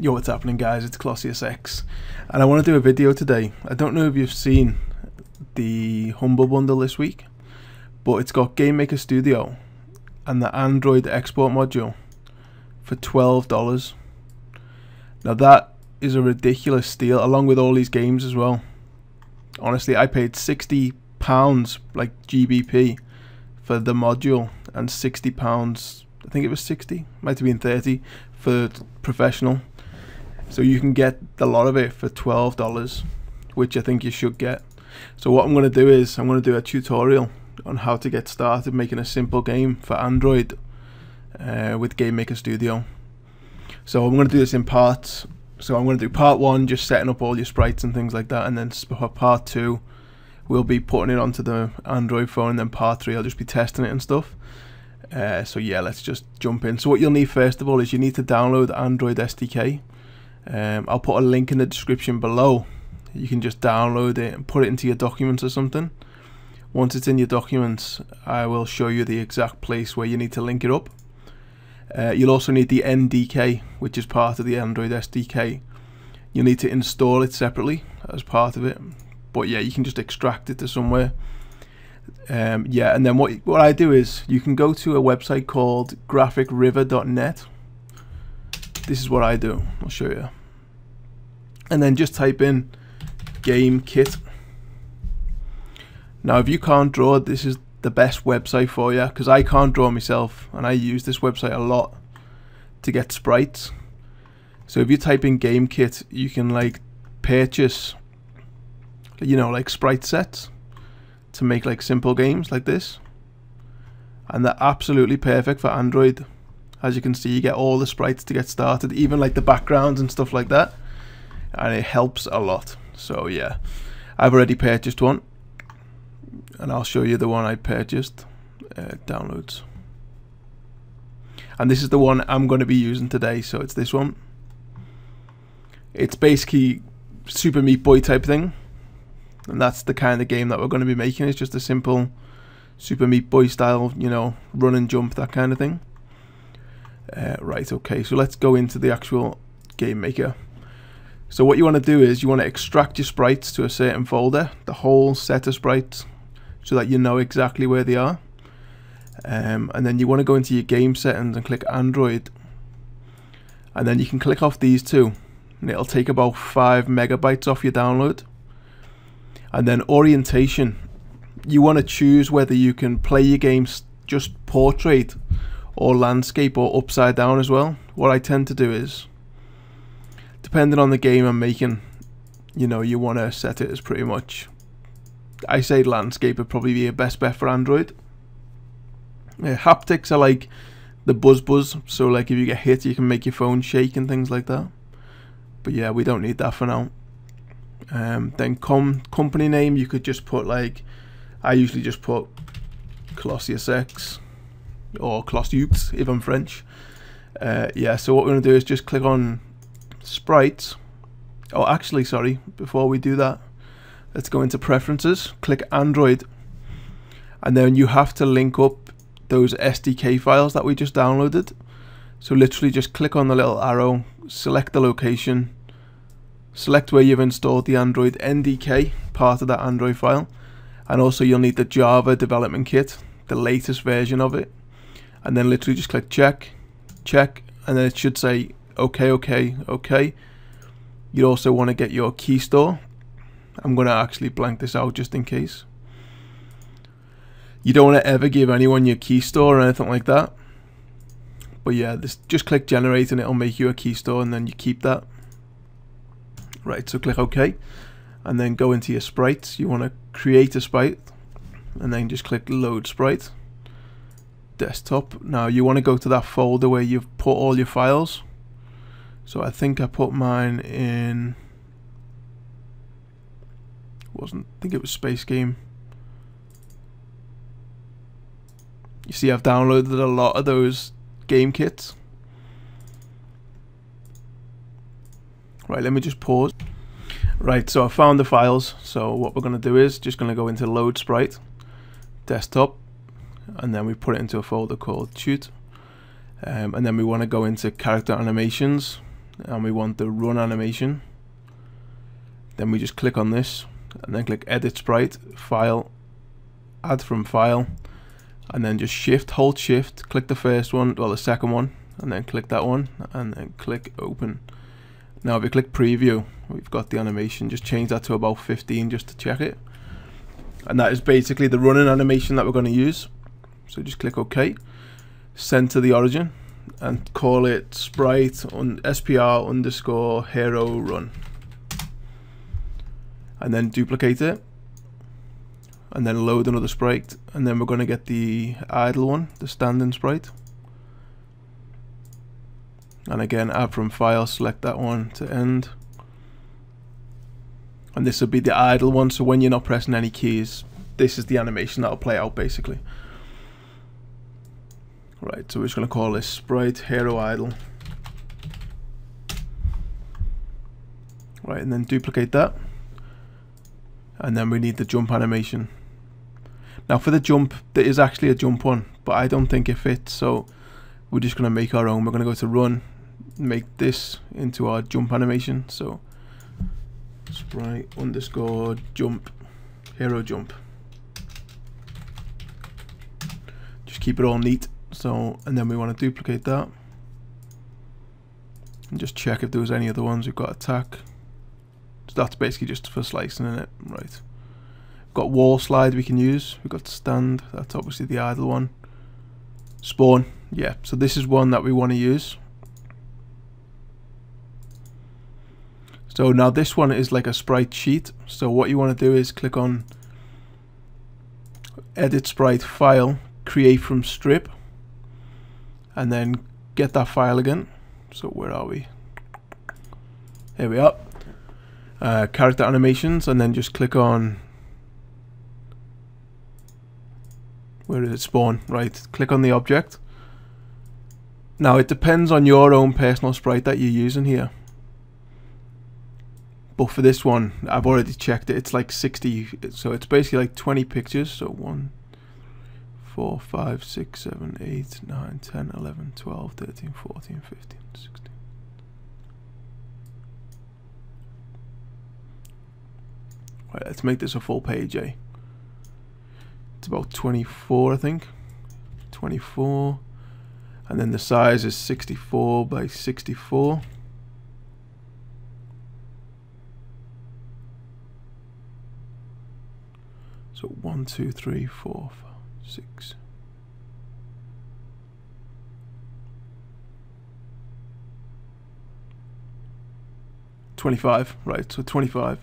Yo, what's happening guys? It's ColloseusX and I want to do a video today. I don't know if you've seen the Humble Bundle this week, but it's got GameMaker Studio and the Android export module for $12. Now that is a ridiculous steal along with all these games as well. Honestly, I paid 60 pounds like GBP for the module and 60 pounds I think it was 60 might have been 30 for professional so you can get a lot of it for $12, which I think you should get. So what I'm going to do is I'm going to do a tutorial on how to get started making a simple game for Android uh, with GameMaker Studio. So I'm going to do this in parts. So I'm going to do part one, just setting up all your sprites and things like that, and then part two, we'll be putting it onto the Android phone, and then part three, I'll just be testing it and stuff. Uh, so yeah, let's just jump in. So what you'll need first of all is you need to download Android SDK. Um, I'll put a link in the description below. You can just download it and put it into your documents or something. Once it's in your documents, I will show you the exact place where you need to link it up. Uh, you'll also need the NDK, which is part of the Android SDK. You'll need to install it separately as part of it. But yeah, you can just extract it to somewhere. Um, yeah, and then what what I do is you can go to a website called graphicriver.net. This is what I do. I'll show you. And then just type in game kit. Now if you can't draw this is the best website for you because I can't draw myself and I use this website a lot to get sprites. So if you type in game kit you can like purchase you know like sprite sets to make like simple games like this. And they're absolutely perfect for Android as you can see you get all the sprites to get started even like the backgrounds and stuff like that. And it helps a lot. So yeah. I've already purchased one. And I'll show you the one I purchased. Uh, downloads. And this is the one I'm going to be using today. So it's this one. It's basically Super Meat Boy type thing. And that's the kind of game that we're going to be making. It's just a simple Super Meat Boy style you know run and jump that kind of thing uh, right okay so let's go into the actual game maker so what you want to do is you want to extract your sprites to a certain folder, the whole set of sprites, so that you know exactly where they are. Um, and then you want to go into your game settings and click Android. And then you can click off these two. And it'll take about 5 megabytes off your download. And then orientation. You want to choose whether you can play your games just portrait or landscape or upside down as well. What I tend to do is depending on the game I'm making, you know, you want to set it as pretty much. I say landscape would probably be your best bet for Android. Yeah, haptics are like the buzz buzz, so like if you get hit, you can make your phone shake and things like that. But yeah, we don't need that for now. Um, then com company name, you could just put like, I usually just put ColloseusX or Clossieux if I'm French. Uh, yeah, so what we're going to do is just click on sprites. Oh, actually, sorry, before we do that, let's go into preferences, click Android, and then you have to link up those SDK files that we just downloaded. So literally just click on the little arrow, select the location, select where you've installed the Android NDK, part of that Android file, and also you'll need the Java development kit, the latest version of it, and then literally just click check, check, and then it should say okay, okay, okay. You also want to get your key store. I'm going to actually blank this out just in case. You don't want to ever give anyone your key store or anything like that. But yeah, this, just click generate and it'll make you a key store and then you keep that. Right, so click OK. And then go into your sprites. You want to create a sprite and then just click load sprite desktop. Now you want to go to that folder where you've put all your files. So I think I put mine in wasn't I think it was Space Game. You see I've downloaded a lot of those game kits. Right, let me just pause. Right, so I found the files. So what we're going to do is just going to go into load sprite, desktop, and then we put it into a folder called shoot. Um, and then we want to go into character animations and we want the run animation. Then we just click on this and then click edit sprite file add from file and then just shift hold shift click the first one or the second one and then click that one and then click open. Now if we click preview we've got the animation just change that to about 15 just to check it. And that is basically the running animation that we're going to use so just click OK to the origin and call it sprite on spr underscore hero run. And then duplicate it and then load another sprite and then we're going to get the idle one the standing sprite. And again add from file select that one to end. And this will be the idle one so when you're not pressing any keys this is the animation that'll play out basically right so we're just going to call this sprite hero idle right and then duplicate that. And then we need the jump animation. Now for the jump there is actually a jump one but I don't think it fits so we're just going to make our own. We're going to go to run make this into our jump animation. So sprite underscore jump hero jump. Just keep it all neat so and then we want to duplicate that. And just check if there was any other ones we've got attack. So that's basically just for slicing in it? Right. We've got wall slide we can use. We've got stand. That's obviously the idle one. Spawn. Yeah. So this is one that we want to use. So now this one is like a sprite sheet. So what you want to do is click on edit sprite file, create from strip, and then get that file again. So where are we? Here we are. Uh, character animations, and then just click on where did it spawn? Right, click on the object. Now it depends on your own personal sprite that you're using here but for this one I've already checked it it's like 60 so it's basically like 20 pictures so 1 4 5 6 7 8 9 10 11 12 13 14 15 16 right let's make this a full page eh? It's about 24 I think. 24 and then the size is 64 by 64 So one, two, three, four, five, six. Twenty-five, right? So twenty-five.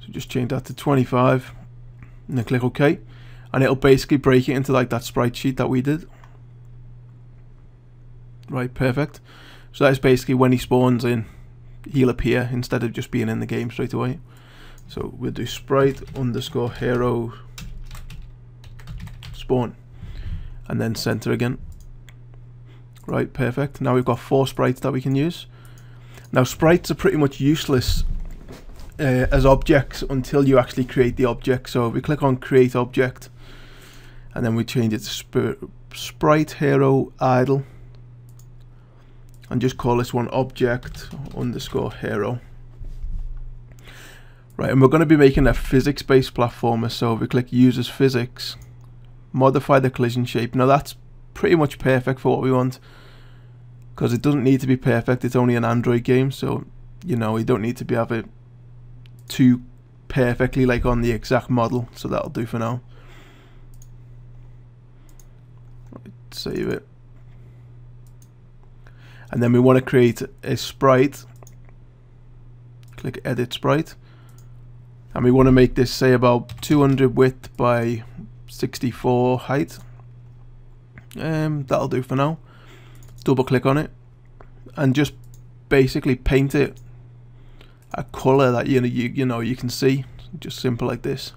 So just change that to twenty-five, and then click OK, and it'll basically break it into like that sprite sheet that we did. Right, perfect. So that's basically when he spawns in, he'll appear instead of just being in the game straight away. So we'll do sprite underscore hero spawn and then center again. Right, perfect. Now we've got four sprites that we can use. Now sprites are pretty much useless uh, as objects until you actually create the object. So we click on create object and then we change it to sprite hero idle and just call this one object underscore hero. Right, and we're going to be making a physics-based platformer, so if we click Uses Physics, modify the collision shape. Now that's pretty much perfect for what we want, because it doesn't need to be perfect, it's only an Android game, so, you know, you don't need to be have it too perfectly like on the exact model, so that'll do for now. Save it. And then we want to create a sprite. Click Edit Sprite and we want to make this say about 200 width by 64 height. Um, that'll do for now. Double click on it and just basically paint it a color that you know you, you know you can see. Just simple like this.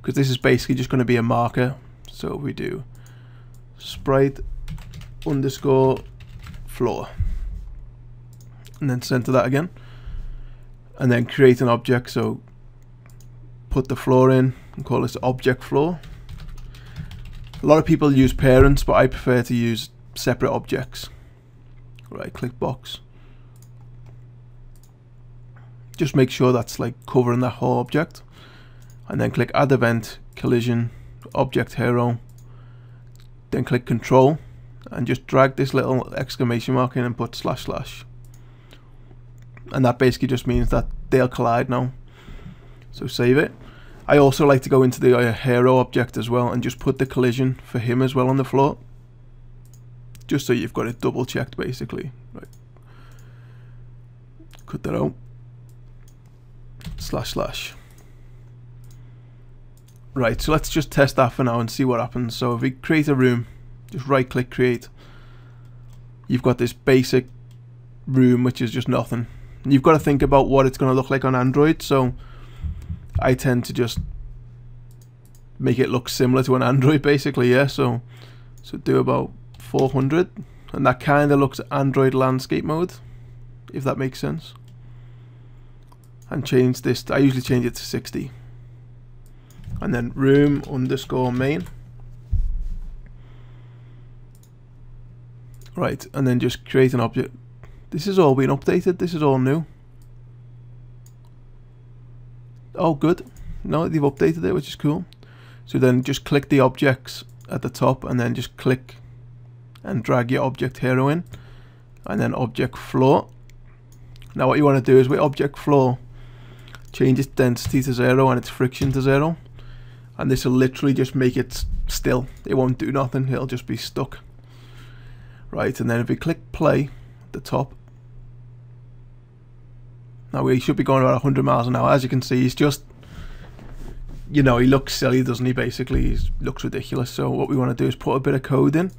Because this is basically just going to be a marker. So we do sprite underscore floor. And then center that again. And then create an object. So put the floor in and call this object floor. A lot of people use parents, but I prefer to use separate objects. Right click box, just make sure that's like covering that whole object. And then click add event collision object hero. Then click control. And just drag this little exclamation mark in and put slash slash. And that basically just means that they'll collide now. So save it I also like to go into the uh, hero object as well and just put the collision for him as well on the floor. Just so you've got it double checked basically. Right. Cut that out. Slash slash. Right so let's just test that for now and see what happens. So if we create a room just right click create. You've got this basic room which is just nothing. You've got to think about what it's going to look like on Android so I tend to just make it look similar to an Android basically yeah so so do about 400 and that kind of looks Android landscape mode if that makes sense. And change this I usually change it to 60 and then room underscore main. Right and then just create an object. This is all been updated this is all new oh good. No they've updated it which is cool. So then just click the objects at the top and then just click and drag your object hero in. And then object floor now what you want to do is with object floor change its density to zero and its friction to zero. And this will literally just make it still. It won't do nothing. It'll just be stuck. Right and then if we click play at the top now we should be going about 100 miles an hour. As you can see he's just you know he looks silly doesn't he? Basically he looks ridiculous. So what we want to do is put a bit of code in